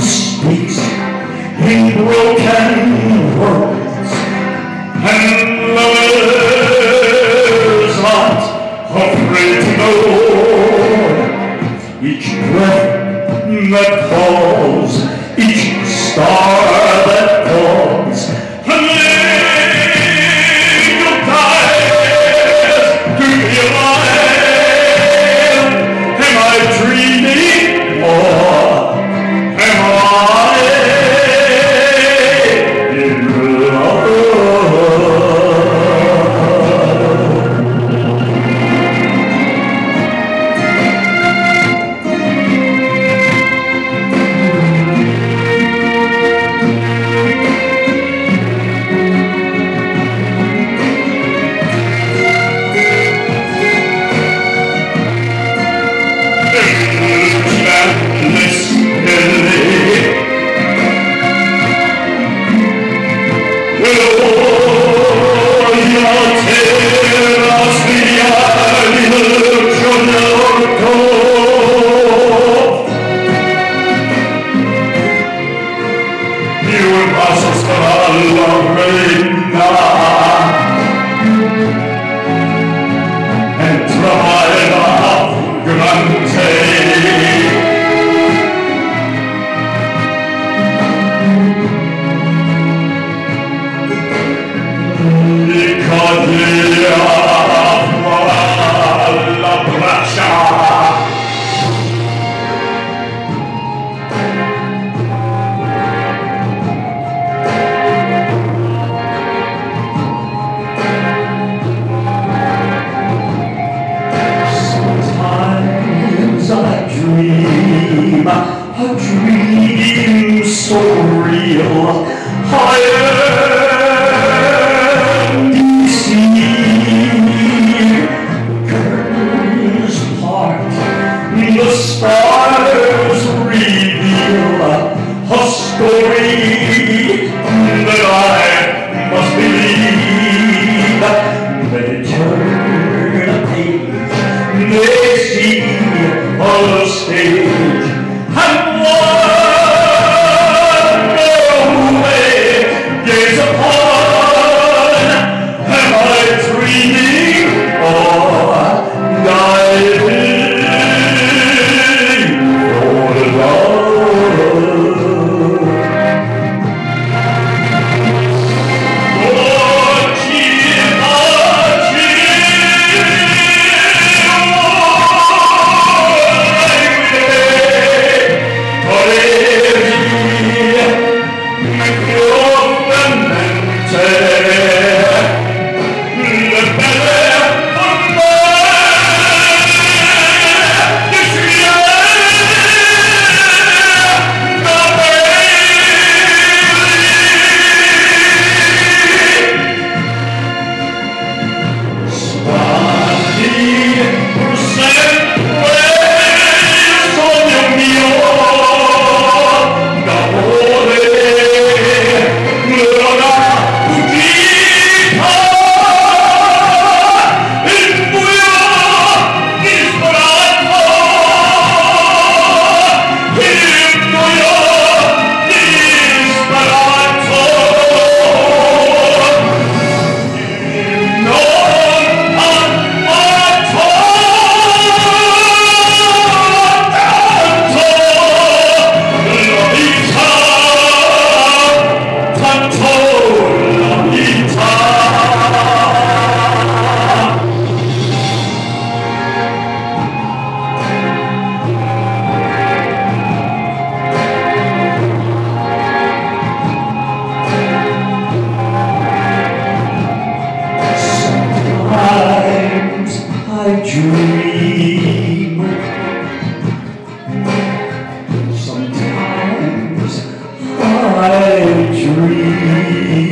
speaks. He broken Let's The stars reveal a story. free.